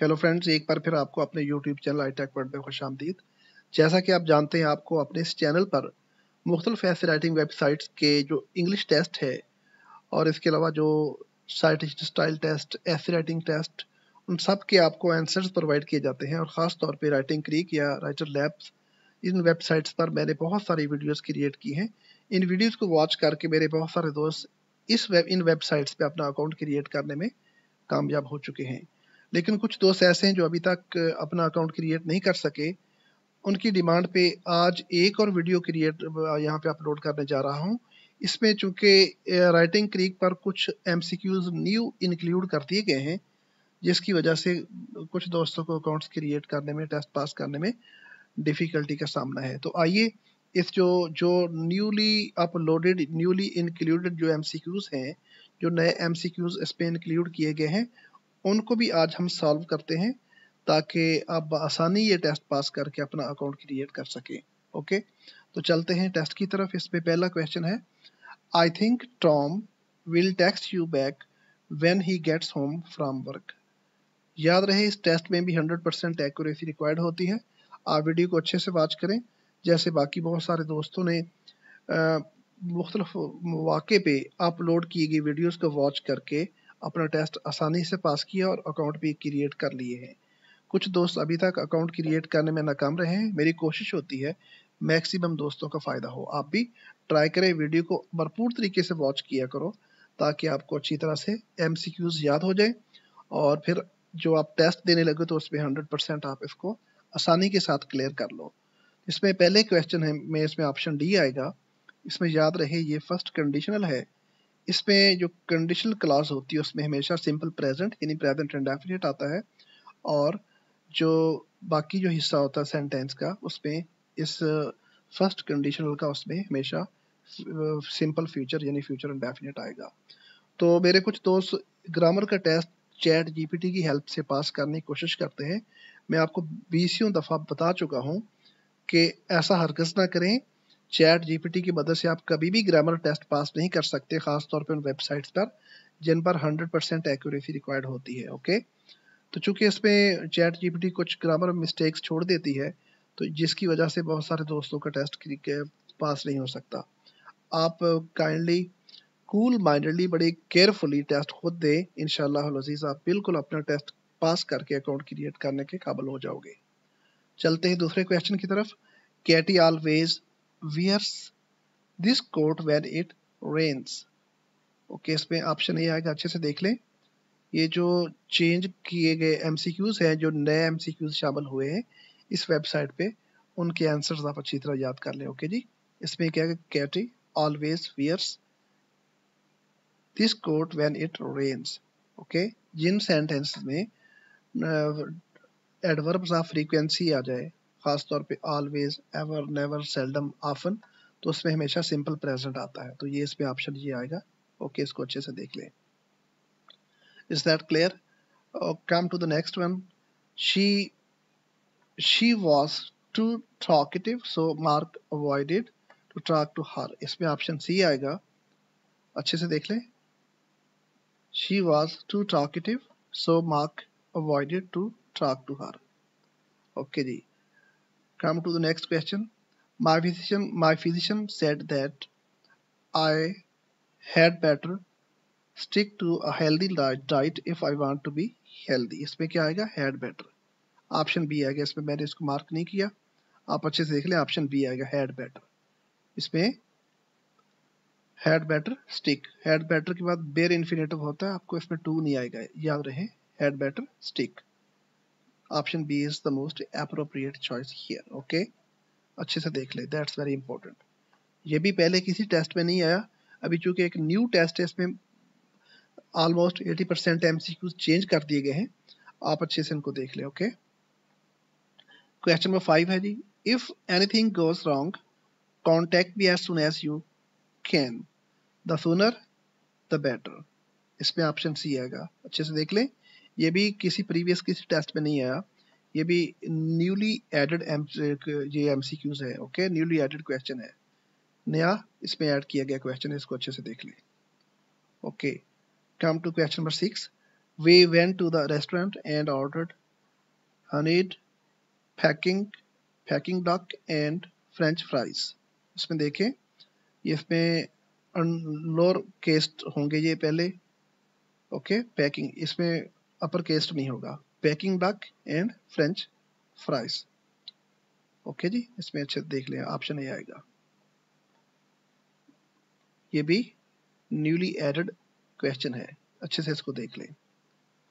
Hello friends एक बार फिर आपको अपने YouTube channel I Tech World में खुश आमदीद जैसा कि आप जानते हैं, आपको अपने इस चैनल पर मुख्तलिफ़ ऐसे राइटिंग वेबसाइट्स के जो इंग्लिश टेस्ट है और इसके अलावा जो साइट स्टाइल टेस्ट ऐसे राइटिंग टेस्ट उन सब के आपको आंसर्स प्रोवाइड किए जाते हैं और ख़ास तौर पे राइटिंग क्रीक या राइटर लैब्स इन वेबसाइट्स पर मैंने बहुत सारी वीडियोस क्रिएट की हैं। इन वीडियोस को वॉच करके मेरे बहुत सारे दोस्त इस वेब इन वेबसाइट्स पे अपना अकाउंट क्रिएट करने में कामयाब हो चुके हैं। लेकिन कुछ दोस्त ऐसे हैं जो अभी तक अपना अकाउंट क्रिएट नहीं कर सके। उनकी डिमांड पे आज एक और वीडियो क्रिएट यहाँ पे अपलोड करने जा रहा हूँ। इसमें चूँकि राइटिंग क्रीक पर कुछ एम न्यू इंक्लूड कर दिए गए हैं, जिसकी वजह से कुछ दोस्तों को अकाउंट्स क्रिएट करने में टेस्ट पास करने में डिफ़िकल्टी का सामना है। तो आइए इस जो जो न्यूली अपलोडेड न्यूली इंक्लूडेड जो एम हैं, जो नए एम इस पर इंक्लूड किए गए हैं उनको भी आज हम सॉल्व करते हैं ताकि आप आसानी ये टेस्ट पास करके अपना अकाउंट क्रिएट कर सकें। ओके तो चलते हैं टेस्ट की तरफ़। इसमें पहला क्वेश्चन है I think Tom will text you back when he gets home from work याद रहे, इस टेस्ट में भी 100 परसेंट एक्यूरेसी रिक्वायर्ड होती है। आप वीडियो को अच्छे से वॉच करें। जैसे बाकी बहुत सारे दोस्तों ने मुख्तलफ मौके पे अपलोड की गई वीडियोस को वॉच करके अपना टेस्ट आसानी से पास किया और अकाउंट भी क्रिएट कर लिए हैं। कुछ दोस्त अभी तक अकाउंट क्रिएट करने में नाकाम रहे हैं। मेरी कोशिश होती है मैक्सिमम दोस्तों का फ़ायदा हो। आप भी ट्राई करें वीडियो को भरपूर तरीके से वॉच किया करो ताकि आपको अच्छी तरह से एम याद हो जाए और फिर जो आप टेस्ट देने लगे तो उसमें हंड्रेड परसेंट आप इसको आसानी के साथ क्लियर कर लो। इसमें पहले क्वेश्चन है, में इसमें ऑप्शन डी आएगा। इसमें याद रहे, ये फ़र्स्ट कंडीशनल है। इसमें जो कंडीशनल क्लास होती है, उसमें हमेशा सिंपल प्रेजेंट यानी प्रेजेंट इंडेफिनिट आता है और जो बाकी जो हिस्सा होता है सेंटेंस का, उसमें इस फ़र्स्ट कंडीशनल का उसमें हमेशा सिंपल फ्यूचर यानी फ्यूचर एंड डेफिनेट आएगा। तो मेरे कुछ दोस्त ग्रामर का टेस्ट चैट जीपीटी की हेल्प से पास करने की कोशिश करते हैं। मैं आपको बीसियों दफ़ा बता चुका हूँ कि ऐसा हरकत ना करें। चैट जीपीटी की मदद से आप कभी भी ग्रामर टेस्ट पास नहीं कर सकते खास तौर पर उन वेबसाइट्स पर, जिन पर 100 परसेंट एक्यूरेसी रिक्वायर्ड होती है ओके तो चूँकि इसमें चैट जीपीटी कुछ ग्रामर मिस्टेक्स छोड़ देती है तो जिसकी वजह से बहुत सारे दोस्तों का टेस्ट पास नहीं हो सकता। आप काइंडली कूल माइंडली बड़े केयरफुली टेस्ट खुद दे इनशाला अज़ीज़ आप बिल्कुल अपना टेस्ट पास करके अकाउंट क्रिएट करने के काबिल हो जाओगे। चलते हैं दूसरे क्वेश्चन की तरफ़। Katie always wears this coat when it rains okay इसमें ऑप्शन ये आएगा, अच्छे से देख लें। ये जो चेंज किए गए एम हैं, जो नए एम शामिल हुए हैं, इस वेबसाइट पे उनके आंसर्स आप अच्छी तरह याद कर लें ओके जी? इसमें क्या है? Katie always wears this coat when it rains okay Jin sentence में एडवर्ब्स ऑफ़ फ्रीक्वेंसी आ जाए खास तौर पे always ever never seldom often तो उसमें हमेशा सिंपल प्रेजेंट आता है। तो ये इस इसमें ऑप्शन ये आएगा। ओके इसको अच्छे से देख लें। Is that clear come to the next one she she was too talkative so Mark avoided to talk to her इसमें ऑप्शन सी आएगा। अच्छे से देख लें। She was too talkative so Mark avoided to talk to her. Okay ji come to the next question. My physician my physician said that i had better stick to a healthy diet if i want to be healthy. इसमें क्या आएगा? Had better. Option B आएगा। इसमें मैंने इसको mark नहीं किया। आप अच्छे से देख लें ऑप्शन बी आएगा। हैड बेटर इसमें had better stick had better के बाद बेर इन्फिनेटिव होता है। आपको इसमें टू नहीं आएगा। याद रहे had better stick option B is the most appropriate choice here okay अच्छे से देख ले दैट्स वेरी इंपॉर्टेंट ये भी पहले किसी टेस्ट में नहीं आया, अभी चूँकि एक न्यू टेस्ट है, इसमें ऑलमोस्ट 80 परसेंट एम चेंज कर दिए गए हैं, आप अच्छे से इनको देख ले ओके क्वेश्चन नंबर फाइव है जी if anything goes wrong contact me as soon as you can the sooner the better इसमें ऑप्शन सी आएगा, अच्छे से देख लें। ये भी किसी प्रीवियस किसी टेस्ट में नहीं आया। ये भी न्यूली एडेड एम ये एम है ओके न्यूली एडेड क्वेश्चन है। नया इसमें ऐड किया गया क्वेश्चन है इसको अच्छे से देख लें। Okay come to question number six we went to the restaurant and ordered honeyed Peking Peking duck and French fries इसमें देखें ये इसमें लोअर केस्ट होंगे ये पहले ओके okay, पैकिंग इसमें अपर केस्ट नहीं होगा। Peking duck and French fries okay जी, इसमें अच्छे देख लें ऑप्शन ए आएगा। ये भी न्यूली एडेड क्वेश्चन है। अच्छे से इसको देख लें।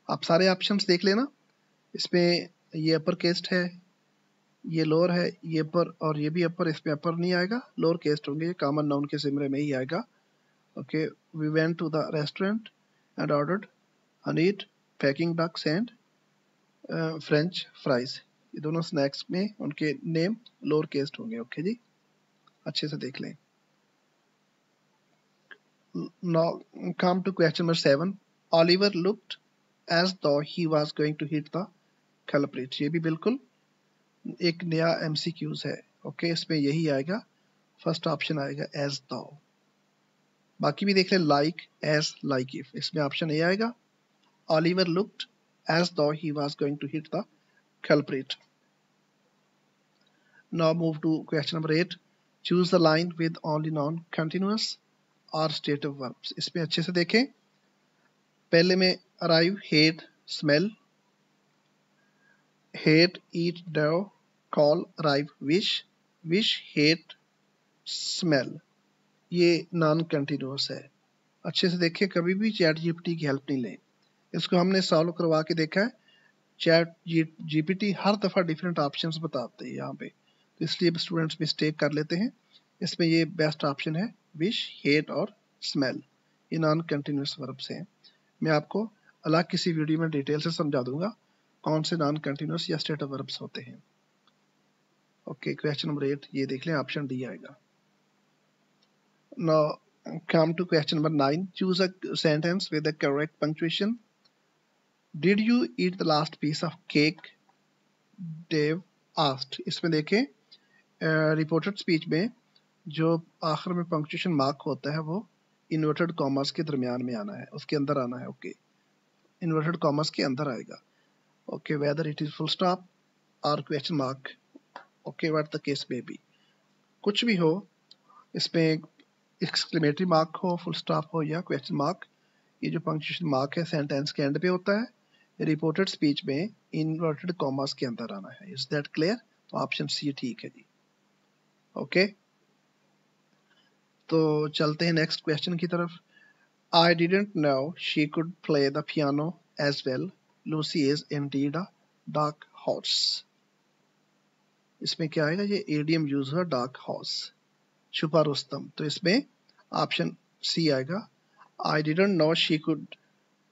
आप सारे ऑप्शंस देख लेना। इसमें ये अपर केस्ट है, ये लोअर है, ये अपर और ये भी अपर इसमें अपर नहीं आएगा। लोअर केस्ट होंगे ये कॉमन नाउन के सिमरे में ही आएगा। Okay we went to the restaurant and ordered honeyed Peking ducks and French fries ये दोनों स्नैक्स में उनके नेम लोअर केस्ट होंगे ओके जी? अच्छे से देख लें। Now come to question number seven. Oliver looked as though he was going to hit the culprit. ये भी बिल्कुल एक नया MCQs है ओके okay, इसमें यही आएगा। फ़र्स्ट ऑप्शन आएगा एज दो बाकी भी देख लें लाइक एज लाइक इफ़ इसमें ऑप्शन ए आएगा। Oliver looked as though he was going to hit the culprit. Now move to question number 8 choose the line with only non continuous और state of verbs इसमें अच्छे से देखें। पहले में arrive hate smell hate eat do call arrive wish wish hate smell ये continuous है। अच्छे से देखिए कभी भी चैट जीपीटी की हेल्प नहीं लें। इसको हमने सॉल्व करवा के देखा है। चैट जीपीटी हर दफ़ा डिफरेंट ऑप्शंस बताते हैं यहाँ पे। तो इसलिए स्टूडेंट्स मिस्टेक कर लेते हैं। इसमें ये बेस्ट ऑप्शन है विश हेट और स्मेल ये नॉन कंटिन्यूस वर्ब्स हैं। मैं आपको अलग किसी वीडियो में डिटेल से समझा दूँगा, कौन से नॉन कंटिन्यूस या स्टेट ऑफ़ वर्ब्स होते हैं। ओके क्वेश्चन नंबर एट ये देख लें ऑप्शन डी आएगा। Now, come to question number 9 choose a sentence with the correct punctuation. Did you eat the last piece of cake? Dave asked. इसमें देखें reported speech में जो आखिर में पंक्चुएशन मार्क होता है वो इन्वर्टेड कॉमर्स के दरमियान में आना है, उसके अंदर आना है ओके इन्वर्टेड कॉमर्स के अंदर आएगा। Okay whether it is full stop और question mark okay what the case में भी कुछ भी हो, इसमें एक्सक्लेमेटरी मार्क हो फुल स्टॉप हो या क्वेश्चन मार्क ये जो पंक्चुएशन मार्क है सेंटेंस के एंड पे होता है। रिपोर्टेड स्पीच में इन्वर्टेड कॉमर्स के अंदर आना है। इज़ दैट क्लियर तो ऑप्शन सी ठीक है जी। ओके? तो चलते हैं नेक्स्ट क्वेश्चन की तरफ़। I didn't know she could play the piano as well Lucy is indeed a dark horse इसमें क्या आएगा? ये एडियम यूज़ हुआ डार्क हॉर्स छुपा रुस्तम तो इसमें ऑप्शन सी आएगा। I didn't know she could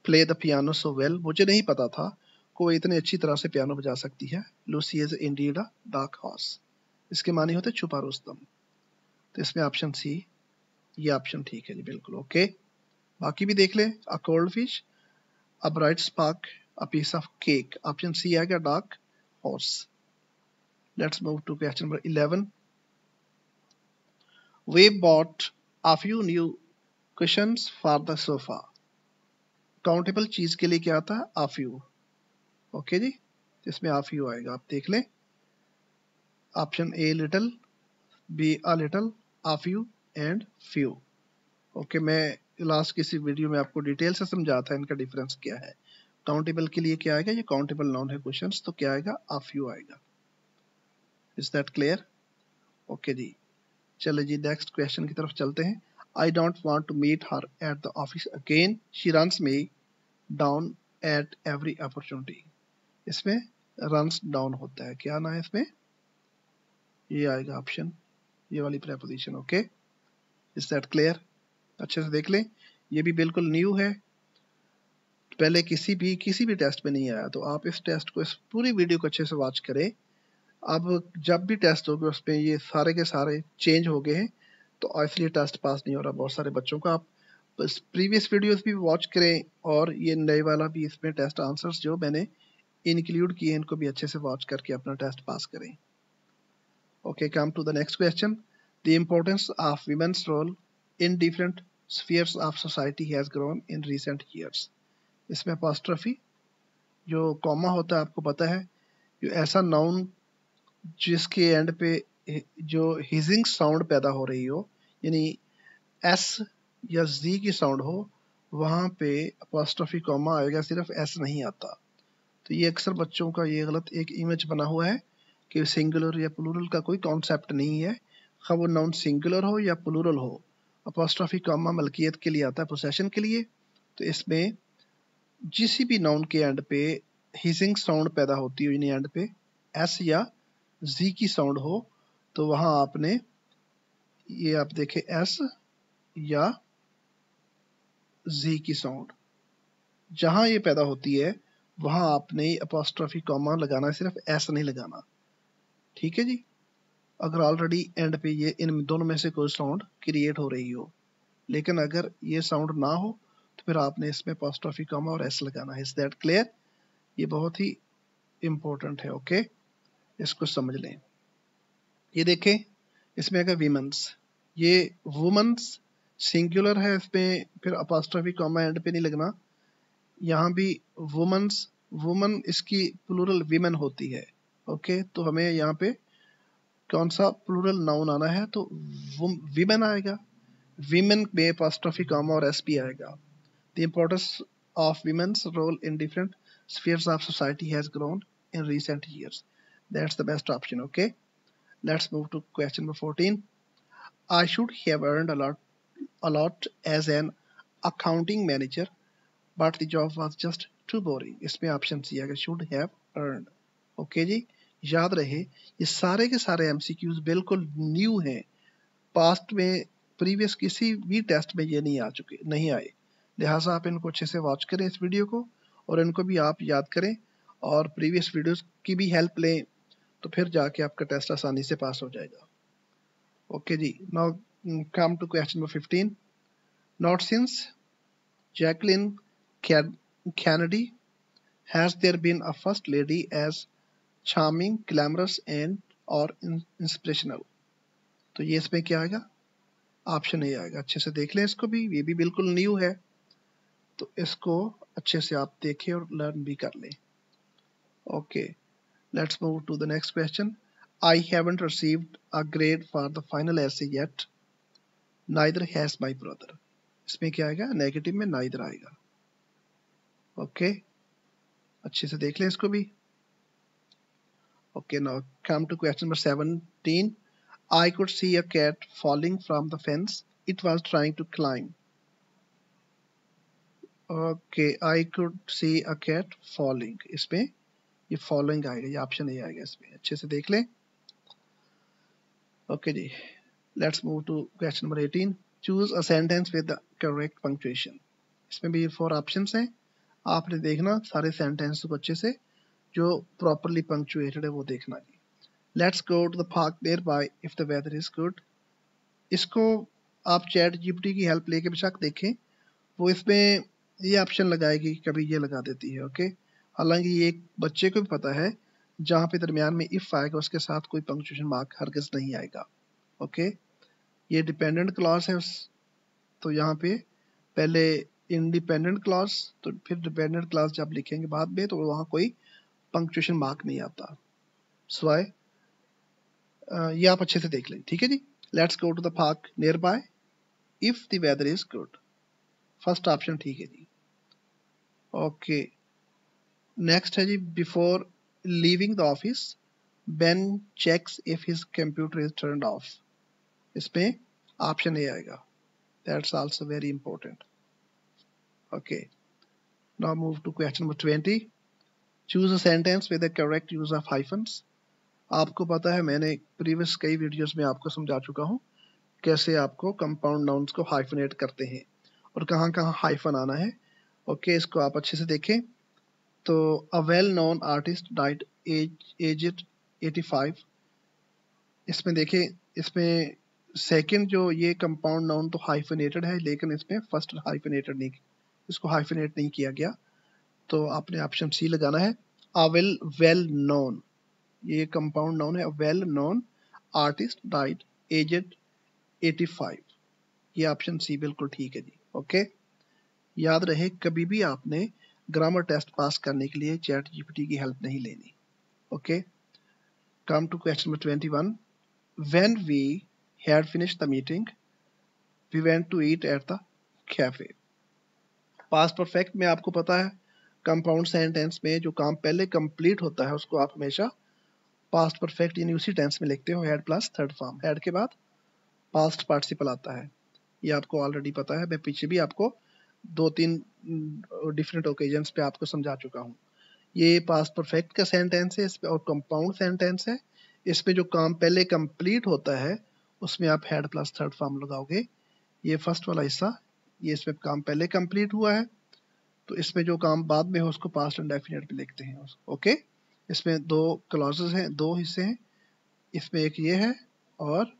play the piano so well मुझे नहीं पता था कोई इतनी अच्छी तरह से पियानो बजा सकती है। Lucy is indeed a dark horse इसके माने होते छुपा रुस्तम। तो इसमें ऑप्शन सी ये ऑप्शन ठीक है जी, बिल्कुल ओके बाकी भी देख लें a cold fish a bright spark a piece of cake option C आ गया dark horse let's move to question number 11 we bought a few new cushions for the sofa. Countable चीज़ के लिए क्या आता है? आ यू ओके जी? इसमें a few आएगा। आप देख लें। Option A little B a little a few and few okay मैं लास्ट किसी वीडियो में आपको डिटेल से समझा था इनका डिफरेंस क्या है। काउंटेबल के लिए क्या आएगा? ये काउंटेबल नॉन है क्वेश्चन तो क्या आएगा? आ यू आएगा। इज़ दैट क्लियर ओके जी। चले जी नेक्स्ट क्वेश्चन की तरफ़ चलते हैं। I don't want to meet her at the office again she runs me down at every opportunity इसमें रन्स डाउन होता है। क्या ना है इसमें? ये आएगा ऑप्शन ये वाली preposition okay? Is that clear अच्छे से देख लें। ये भी बिल्कुल न्यू है। पहले किसी भी किसी भी टेस्ट में नहीं आया। तो आप इस टेस्ट को इस पूरी वीडियो को अच्छे से वॉच करें। अब जब भी टेस्ट होगा उस पर ये सारे के सारे चेंज हो गए हैं। तो इसलिए टेस्ट पास नहीं हो रहा बहुत सारे बच्चों का। आप प्रीवियस वीडियोस भी वॉच करें और ये नए वाला भी इसमें टेस्ट आंसर्स जो मैंने इंक्लूड किए इनको भी अच्छे से वॉच करके अपना टेस्ट पास करें। Okay come to the next question The importance of women's role in different spheres of society has grown in recent years. इसमें apostrophe, जो कॉमा होता है, आपको पता है, जो ऐसा नाउन जिसके एंड पे जो हिजिंग साउंड पैदा हो रही हो, यानी एस या जी की साउंड हो, वहाँ पे अपोस्ट्रॉफी कॉमा आएगा, सिर्फ़ एस नहीं आता। तो ये अक्सर बच्चों का ये गलत एक इमेज बना हुआ है कि सिंगुलर या प्लूरल का कोई कॉन्सेप्ट नहीं है। खा वो नाउन सिंगुलर हो या प्लूरल हो अपोस्ट्रॉफी कॉमा मलकियत के लिए आता है प्रोसेशन के लिए। तो इसमें जिस भी नाउन के एंड पे हिजिंग साउंड पैदा होती हो, यानी एंड पे एस या जी की साउंड हो तो वहाँ आपने ये आप देखें एस या जी की साउंड जहाँ ये पैदा होती है, वहाँ आपने अपोस्ट्रॉफी कॉमा लगाना है सिर्फ़ एस नहीं लगाना। ठीक है जी? अगर ऑलरेडी एंड पे ये इन दोनों में से कोई साउंड क्रिएट हो रही हो, लेकिन अगर ये साउंड ना हो तो फिर आपने इसमें अपोस्ट्रॉफी कॉमा और एस लगाना है। इज़ दैट क्लियर ये बहुत ही इंपॉर्टेंट है ओके okay? इसको समझ लें। ये देखें, इसमें अगर वीमेंस ये वुमेंस सिंगुलर है इसमें, फिर अपोस्ट्रॉफी कॉमा एंड पे नहीं लगना। यहाँ भी वुमेन्स वुमन इसकी प्लूरल वीमेन होती है ओके तो हमें यहाँ पे कौन सा प्लूरल नाउन आना है? तो वीमेन आएगा वीमेन में अपोस्ट्रॉफी कॉमा और एस पी आएगा। The importance of women's role in different spheres of society has grown in recent years. That's the best option, okay? Let's move to question number 14 i should have earned a lot a lot as an accounting manager, but the job was just too boring. इसमें option C है should have earned. Okay जी? याद रहे ये सारे के सारे MCQs बिल्कुल न्यू हैं। पास्ट में प्रीवियस किसी भी टेस्ट में ये नहीं आ चुके नहीं आए। लिहाजा आप इनको अच्छे से वॉच करें इस वीडियो को और इनको भी आप याद करें और प्रीवियस वीडियोस की भी हेल्प लें। तो फिर जाके आपका टेस्ट आसानी से पास हो जाएगा। Okay ji now come to question number 15. Not since Jacqueline Kennedy has there been a first lady as charming, glamorous and और इंस्पिरेशनल तो ये इसमें क्या आएगा? ऑप्शन ए आएगा। अच्छे से देख लें इसको भी ये भी बिल्कुल न्यू है। तो इसको अच्छे से आप देखें और लर्न भी कर लें। Okay Let's move to the next question I haven't received a grade for the final essay yet. Neither has my brother इसमें क्या आएगा नेगेटिव में नाइदर आएगा ओके अच्छे से देख लें इसको भी okay now come to question number seventeen I could see a cat falling from the fence it was trying to climb okay I could see a cat falling इसमें ये फॉलोइंग आएगा ये ऑप्शन ए आएगा इसमें। अच्छे से देख लें। ओके जी। Let's move to question number 18. Choose a sentence with the correct punctuation. इसमें भी फोर ऑप्शन हैं। आपने देखना सारे सेंटेंस को अच्छे से, जो प्रॉपरली पंक्चुएटेड है वो देखना जी। Let's go to the park there by if the weather is good इसको आप चैट जीपीटी की हेल्प लेके बेशक देखें। वो इसमें ये ऑप्शन लगाएगी, कभी ये लगा देती है ओके हालाँकि ये एक बच्चे को भी पता है, जहाँ पे दरमियान में इफ़ आएगा, उसके साथ कोई पंक्चुएशन मार्क हरगिज नहीं आएगा। ओके ये डिपेंडेंट क्लास है उस तो यहाँ पे पहले इंडिपेंडेंट क्लास तो फिर डिपेंडेंट क्लास जब लिखेंगे बाद में तो वहाँ कोई पंक्चुएशन मार्क नहीं आता। स्वाय ये आप अच्छे से देख लें। ठीक है जी? Let's go to the park nearby if the weather is good first option ठीक है जी। ओके नेक्स्ट है जी before leaving the office Ben checks if his computer is turn off इसमें ऑप्शन ए आएगा that's also very important okay now move to question number twenty choose a sentence with the correct use of hyphens आपको पता है मैंने previous कई videos में आपको समझा चुका हूँ कैसे आपको कंपाउंड नाउन्स को हाइफनेट करते हैं और कहाँ कहाँ हाइफन आना है। ओके okay, इसको आप अच्छे से देखें। तो a well known artist died age age 85 इसमें देखें, इसमें सेकंड जो ये कंपाउंड नाउन तो हाइफनेटेड है, लेकिन इसमें फ़र्स्ट हाइफनेटेड नहीं, इसको हाइफनेट नहीं किया गया। तो आपने ऑप्शन सी लगाना है आ वेल वेल नोन ये कंपाउंड नाउन है well known artist died aged 85 ये ऑप्शन सी बिल्कुल ठीक है जी ओके याद रहे, कभी भी आपने ग्रामर टेस्ट पास करने के लिए चैट जीपीटी की हेल्प नहीं लेनी, okay? Come to question number 21 when we had finished the meeting, we went to eat at the cafe. Past perfect में आपको पता है कंपाउंड सेंटेंस में जो काम पहले कंप्लीट होता है, उसको आप हमेशा पास्ट परफेक्ट यानी उसी टेंस में लिखते हो had plus third form had के बाद पास्ट पार्टिसिपल आता है। ये आपको ऑलरेडी पता है। मैं पीछे भी आपको दो तीन डिफरेंट ओकेजन पे आपको समझा चुका हूँ। ये पास परफेक्ट का सेंटेंस है इसमें और कंपाउंड सेंटेंस है। इसमें जो काम पहले कंप्लीट होता है, उसमें आप हेड प्लस थर्ड फॉर्म लगाओगे। ये फ़र्स्ट वाला हिस्सा, ये इसमें काम पहले कंप्लीट हुआ है। तो इसमें जो काम बाद में हो, उसको पास्ट डेफिनेट में लिखते हैं ओके इसमें दो क्लॉजेस हैं, दो हिस्से हैं। इसमें एक ये है और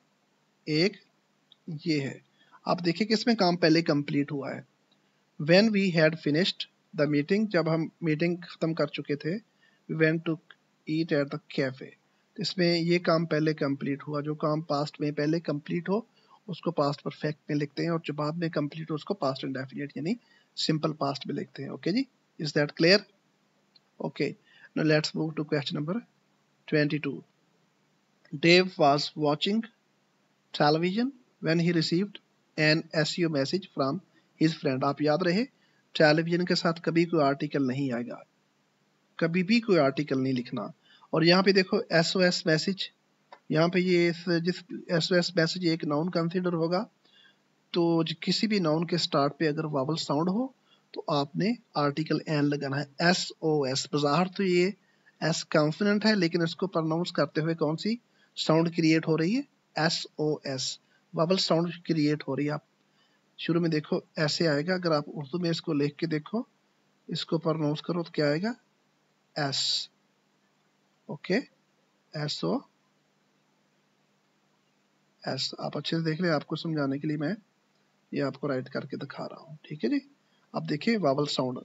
एक ये है। आप देखिए कि इसमें काम पहले कंप्लीट हुआ है। When we had finished the meeting जब हम मीटिंग खत्म कर चुके थे we went to eat at the cafe इसमें ये काम पहले कंप्लीट हुआ। जो काम पास्ट में पहले कंप्लीट हो, उसको पास्ट परफेक्ट में लिखते हैं और जो बाद में कंप्लीट हो, उसको पास्ट इंडेफिनिट यानी सिंपल पास्ट में लिखते हैं। Okay ji? Is that clear okay now let's move to question number 22 Dave was watching television when he received an SEO message from his friend, आप याद रहे? टेलीविज़न के साथ कभी कोई आर्टिकल नहीं आएगा। कभी भी कोई आर्टिकल नहीं लिखना। और यहाँ पे देखो एस ओ एस मैसेज यहाँ पे ये जिस एस ओ एस मैसेज एक नाउन कंसिडर होगा तो किसी भी नाउन के स्टार्ट पे अगर वावल साउंड हो तो आपने आर्टिकल एन लगाना है। एस ओ एस बाहर तो ये एस कॉन्फिडेंट है, लेकिन इसको प्रोनाउंस करते हुए कौन सी? साउंड क्रिएट हो रही है। S O S vowel sound create हो रही है। आप शुरू में देखो, ऐसे आएगा, अगर आप उर्दू में इसको लिख के देखो, इसको प्रोनाउंस करो तो क्या आएगा? S okay S O S आप अच्छे से देख ले, आपको समझाने के लिए मैं ये आपको राइट करके दिखा रहा हूँ। ठीक है जी? अब देखिए वावल साउंड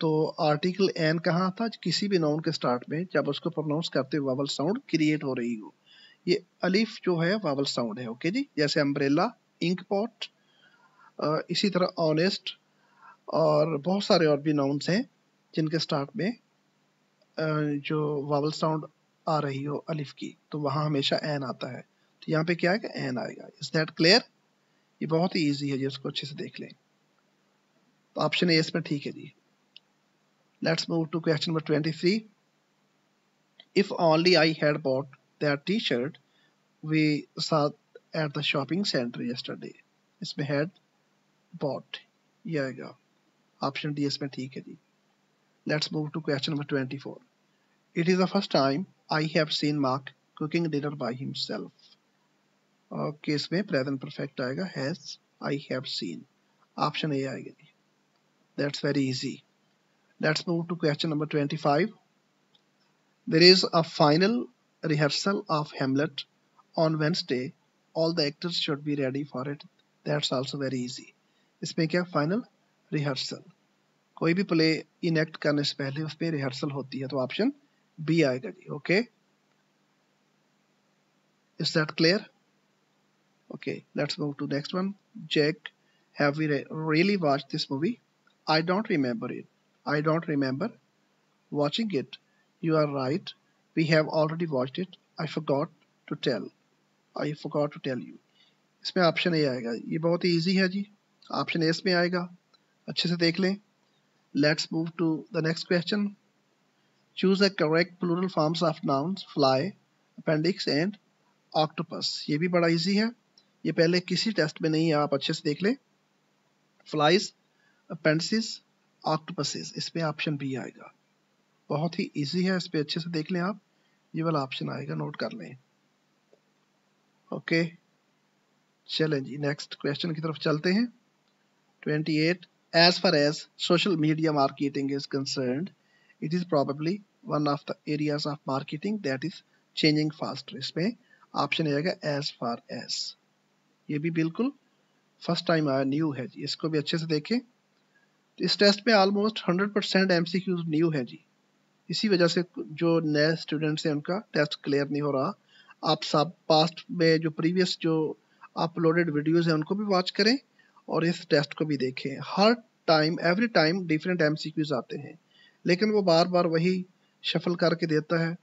तो आर्टिकल एन कहाँ था? किसी भी नाउन के स्टार्ट में, जब उसको प्रोनाउंस करते हुए वावल साउंड क्रिएट हो रही हो। ये अलिफ जो है वावल साउंड है ओके जी? जैसे अम्ब्रेला इंक पॉट इसी तरह ऑनेस्ट और बहुत सारे और भी नाउन्स हैं जिनके स्टार्ट में जो वावल साउंड आ रही हो अलिफ की तो वहाँ हमेशा एन आता है। तो यहाँ पे क्या आएगा एन आएगा। इज़ दैट क्लियर ये बहुत ही ईजी है जी उसको अच्छे से देख लें। तो ऑप्शन ए इसमें ठीक है जी। Let's move to question number twenty three if only I had bought that T shirt we saw at the shopping centre yesterday इसमें हैड बॉट ये आएगा ऑप्शन डी इसमें ठीक है जी let's move to question number twenty four it is the first time I have seen Mark cooking dinner by himself case में present perfect आएगा has I have seen option A आएगा जी that's very easy let's move to question number 25 there is a final rehearsal of Hamlet on Wednesday. All the actors should be ready for it. That's also very easy. इसमें क्या final rehearsal कोई भी play in act करने से पहले उसमें rehearsal होती है तो ऑप्शन बी आएगा जी okay is that clear okay let's move to next one Jack have we really watch this movie I don't remember it I don't remember watching it you are right we have already watch it I forgot to tell I forgot to tell you इसमें option A आएगा. ये बहुत ही easy है जी. Option A इसमें आएगा। अच्छे से देख लें। Let's move to the next question choose a correct plural forms of nouns fly appendix and octopus ये भी बड़ा इजी है। ये पहले किसी टेस्ट में नहीं है, आप अच्छे से देख लें। फ्लाइज अपेंडिस ऑक्टोपसिस इसमें ऑप्शन बी आएगा। बहुत ही इजी है, इस पर अच्छे से देख लें आप। ये वाला ऑप्शन आएगा नोट कर लें। ओके चलें जी नेक्स्ट क्वेश्चन की तरफ़ चलते हैं। 28 as far as social media marketing is concerned, it is probably one of the areas of marketing that is changing faster इसमें ऑप्शन आएगा as far as. ये भी बिल्कुल फ़र्स्ट टाइम आया न्यू है जी। इसको भी अच्छे से देखें। तो टेस्ट में ऑलमोस्ट हंड्रेड परसेंट एम न्यू है जी। इसी वजह से जो नए स्टूडेंट्स हैं, उनका टेस्ट क्लियर नहीं हो रहा। आप सब पास्ट में जो प्रीवियस जो अपलोडेड वीडियोस हैं, उनको भी वॉच करें। और इस टेस्ट को भी देखें। हर time every time different M आते हैं। लेकिन वो बार बार वही शफल करके देता है।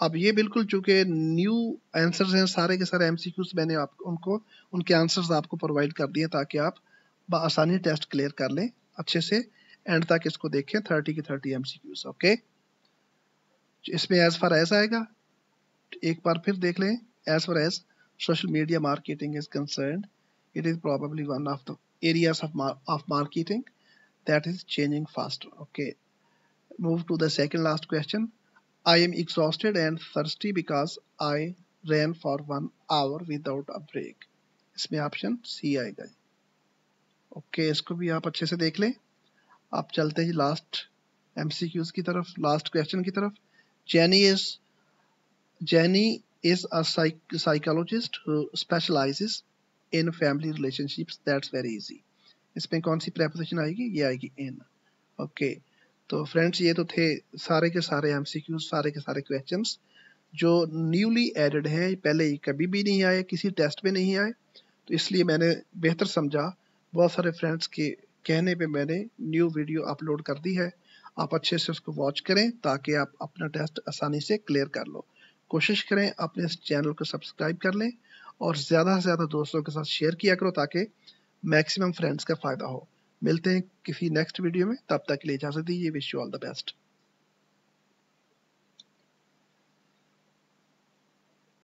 अब ये बिल्कुल चूँकि न्यू आंसर्स हैं, सारे के सारे एमसीक्यूज मैंने आप, उनको, उनके आंसर्स आपको प्रोवाइड कर दिए ताकि आप आसानी टेस्ट क्लियर कर लें अच्छे से एंड तक इसको देखें थर्टी के थर्टी एमसीक्यूज ओके इसमें एज फार एज आएगा, एक बार फिर देख लें as far as social media marketing is concern it is probably one of the areas of, mar of marketing that is changing faster okay move to the second last question I am exhausted and thirsty because I ran for one hour without a break. इसमें option C आएगा okay इसको भी आप अच्छे से देख लें आप चलते हैं लास्ट एमसीक्यूज की तरफ़ लास्ट क्वेश्चन की तरफ़ Jenny is Jenny is a psych psychologist who specializes in family relationships that's very easy. इसमें कौन सी preposition आएगी? ये आएगी इन ओके okay. तो फ्रेंड्स ये तो थे सारे के सारे एम सारे के सारे क्वेश्चन जो न्यूली एडेड हैं, पहले कभी भी नहीं आए, किसी टेस्ट में नहीं आए। तो इसलिए मैंने बेहतर समझा। बहुत सारे फ्रेंड्स के कहने पे मैंने न्यू वीडियो अपलोड कर दी है। आप अच्छे से उसको वॉच करें, ताकि आप अपना टेस्ट आसानी से क्लियर कर लो। कोशिश करें, अपने इस चैनल को सब्सक्राइब कर लें। और ज़्यादा से ज़्यादा दोस्तों के साथ शेयर किया करो ताकि मैक्सिमम फ्रेंड्स का फ़ायदा हो। मिलते हैं किसी नेक्स्ट वीडियो में। तब तक के लिए इजाज़त दीजिए। Wish you all the best